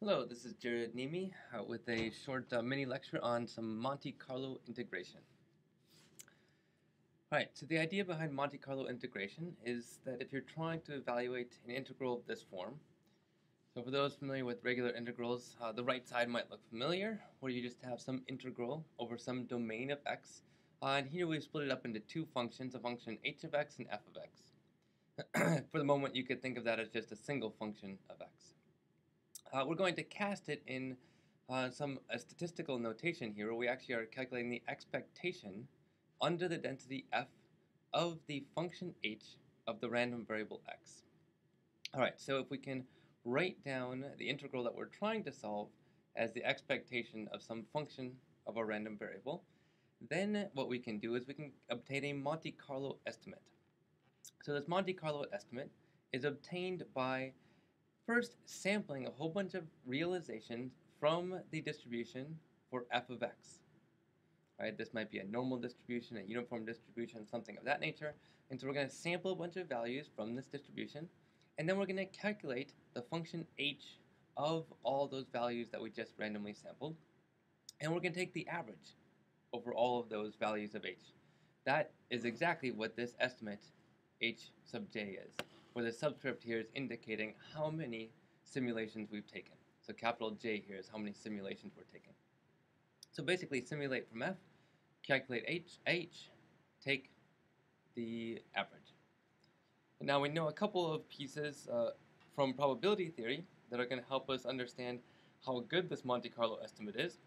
Hello, this is Jarad Niemi uh, with a short uh, mini lecture on some Monte Carlo integration. Alright, so the idea behind Monte Carlo integration is that if you're trying to evaluate an integral of this form, so for those familiar with regular integrals, uh, the right side might look familiar, where you just have some integral over some domain of x, uh, and here we've split it up into two functions, a function h of x and f of x. for the moment, you could think of that as just a single function of x. Uh, we're going to cast it in uh, some statistical notation here where we actually are calculating the expectation under the density f of the function h of the random variable x. Alright, so if we can write down the integral that we're trying to solve as the expectation of some function of a random variable, then what we can do is we can obtain a Monte Carlo estimate. So this Monte Carlo estimate is obtained by First, sampling a whole bunch of realizations from the distribution for f of x. Right, this might be a normal distribution, a uniform distribution, something of that nature. And so we're going to sample a bunch of values from this distribution, and then we're going to calculate the function h of all those values that we just randomly sampled. And we're going to take the average over all of those values of h. That is exactly what this estimate h sub j is where the subscript here is indicating how many simulations we've taken. So capital J here is how many simulations we're taking. So basically simulate from F, calculate H, H, take the average. And now we know a couple of pieces uh, from probability theory that are going to help us understand how good this Monte Carlo estimate is.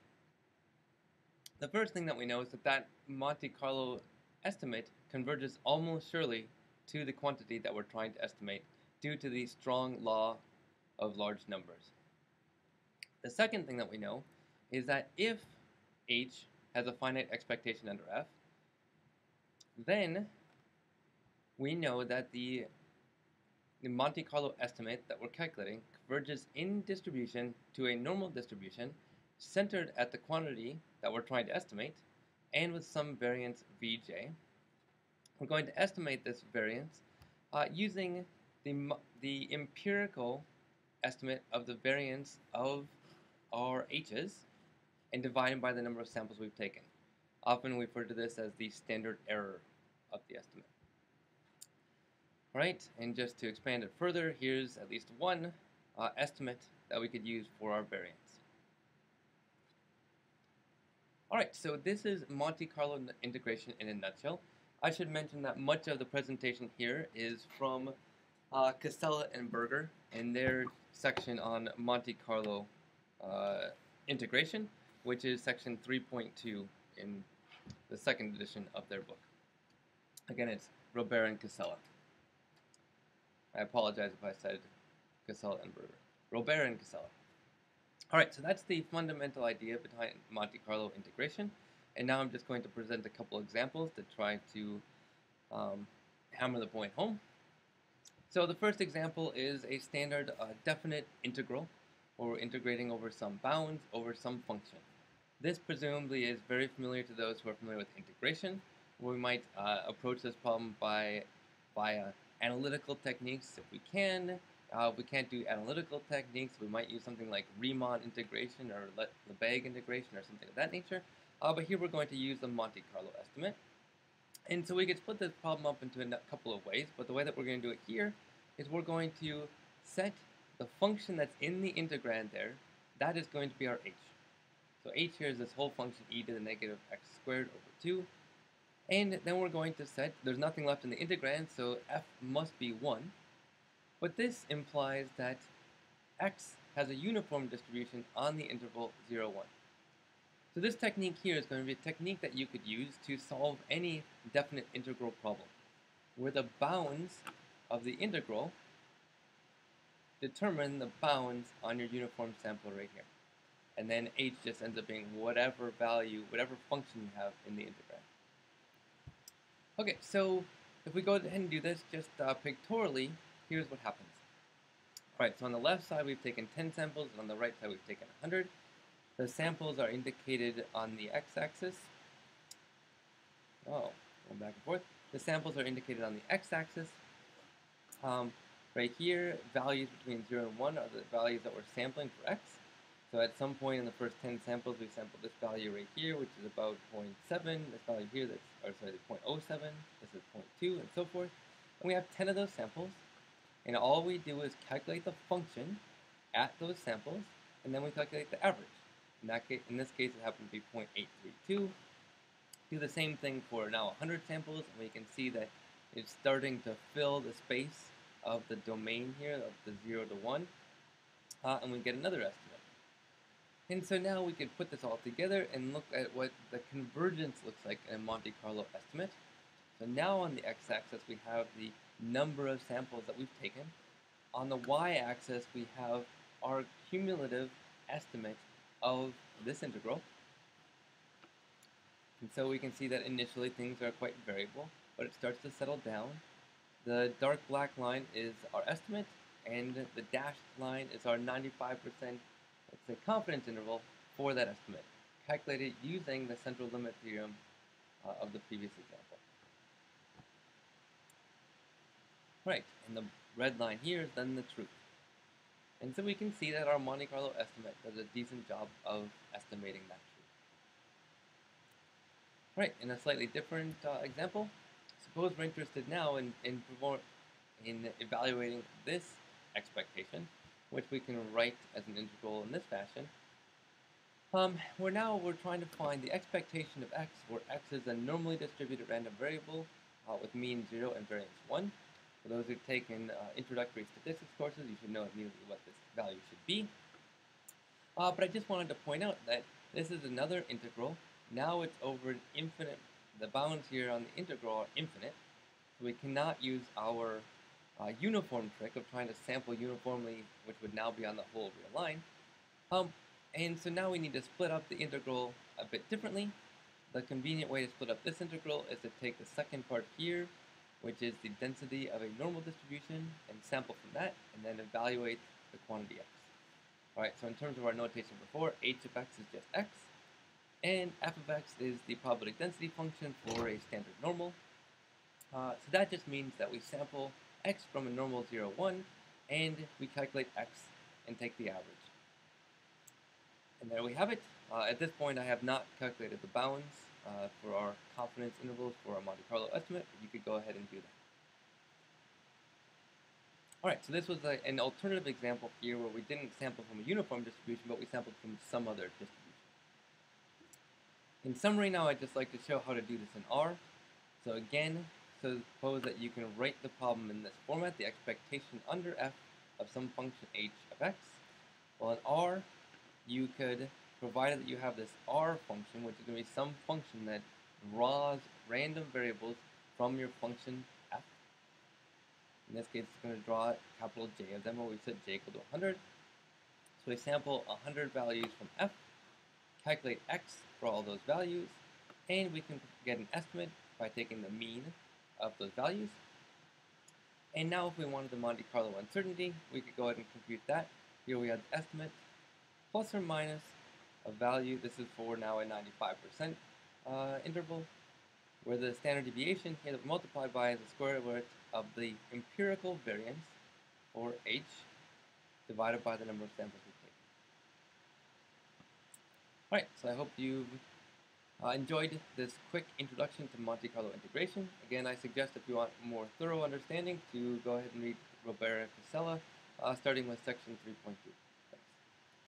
The first thing that we know is that that Monte Carlo estimate converges almost surely to the quantity that we're trying to estimate due to the strong law of large numbers. The second thing that we know is that if h has a finite expectation under f, then we know that the, the Monte Carlo estimate that we're calculating converges in distribution to a normal distribution centered at the quantity that we're trying to estimate and with some variance vj we're going to estimate this variance uh, using the, the empirical estimate of the variance of our h's and dividing by the number of samples we've taken. Often we refer to this as the standard error of the estimate. Alright, and just to expand it further, here's at least one uh, estimate that we could use for our variance. Alright, so this is Monte Carlo integration in a nutshell. I should mention that much of the presentation here is from uh, Casella and Berger in their section on Monte Carlo uh, integration, which is section 3.2 in the second edition of their book. Again, it's Robert and Casella. I apologize if I said Casella and Berger. Robert and Casella. All right, so that's the fundamental idea behind Monte Carlo integration. And now I'm just going to present a couple examples to try to um, hammer the point home. So the first example is a standard uh, definite integral, where we're integrating over some bounds over some function. This presumably is very familiar to those who are familiar with integration. We might uh, approach this problem by via analytical techniques if we can. Uh, if we can't do analytical techniques, we might use something like Riemann integration or Lebesgue integration or something of that nature. Uh, but here we're going to use the Monte Carlo estimate. And so we could split this problem up into a couple of ways, but the way that we're going to do it here is we're going to set the function that's in the integrand there, that is going to be our h. So h here is this whole function e to the negative x squared over 2. And then we're going to set, there's nothing left in the integrand, so f must be 1. But this implies that x has a uniform distribution on the interval 0, 1. So this technique here is going to be a technique that you could use to solve any definite integral problem, where the bounds of the integral determine the bounds on your uniform sample right here. And then h just ends up being whatever value, whatever function you have in the integrand. Okay, so if we go ahead and do this just uh, pictorially, here's what happens. Alright, so on the left side we've taken 10 samples, and on the right side we've taken 100. The samples are indicated on the x-axis. Oh, going back and forth. The samples are indicated on the x-axis. Um, right here, values between 0 and 1 are the values that we're sampling for x. So at some point in the first 10 samples, we sample this value right here, which is about 0.7, this value here, that's, or sorry, 0.07, this is 0.2, and so forth. And we have 10 of those samples, and all we do is calculate the function at those samples, and then we calculate the average. In, that case, in this case, it happened to be 0.832. Do the same thing for now 100 samples, and we can see that it's starting to fill the space of the domain here, of the 0 to 1, uh, and we get another estimate. And so now we can put this all together and look at what the convergence looks like in a Monte Carlo estimate. So now on the x-axis we have the number of samples that we've taken. On the y-axis we have our cumulative estimate of this integral. And so we can see that initially things are quite variable, but it starts to settle down. The dark black line is our estimate, and the dashed line is our 95% it's a confidence interval for that estimate, calculated using the central limit theorem uh, of the previous example. Right, and the red line here is then the truth. And so we can see that our Monte Carlo estimate does a decent job of estimating that truth. Right, in a slightly different uh, example, suppose we're interested now in, in, in evaluating this expectation which we can write as an integral in this fashion. Um, we're now we're trying to find the expectation of x, where x is a normally distributed random variable uh, with mean 0 and variance 1. For those who've taken uh, introductory statistics courses, you should know immediately what this value should be. Uh, but I just wanted to point out that this is another integral. Now it's over an infinite. The bounds here on the integral are infinite, so we cannot use our uh, uniform trick of trying to sample uniformly, which would now be on the whole real line. Um, and so now we need to split up the integral a bit differently. The convenient way to split up this integral is to take the second part here, which is the density of a normal distribution, and sample from that, and then evaluate the quantity x. Alright, so in terms of our notation before, h of x is just x, and f of x is the probability density function for a standard normal. Uh, so that just means that we sample x from a normal 0, 1, and we calculate x and take the average. And there we have it. Uh, at this point, I have not calculated the bounds uh, for our confidence intervals for our Monte Carlo estimate, you could go ahead and do that. Alright, so this was a, an alternative example here where we didn't sample from a uniform distribution, but we sampled from some other distribution. In summary now, I'd just like to show how to do this in R. So again, suppose that you can write the problem in this format, the expectation under f of some function h of x. Well, in R, you could, provided that you have this R function, which is going to be some function that draws random variables from your function f. In this case, it's going to draw capital J of them, where we set j equal to 100. So we sample 100 values from f, calculate x for all those values, and we can get an estimate by taking the mean of those values. And now if we wanted the Monte Carlo uncertainty, we could go ahead and compute that. Here we have the estimate plus or minus a value. This is for now a 95% uh, interval, where the standard deviation here multiply by the square root of the empirical variance, or h, divided by the number of samples we take. Alright, so I hope you've I enjoyed this quick introduction to Monte Carlo integration. Again, I suggest if you want more thorough understanding to go ahead and read Robert Casella, uh, starting with section 3.2.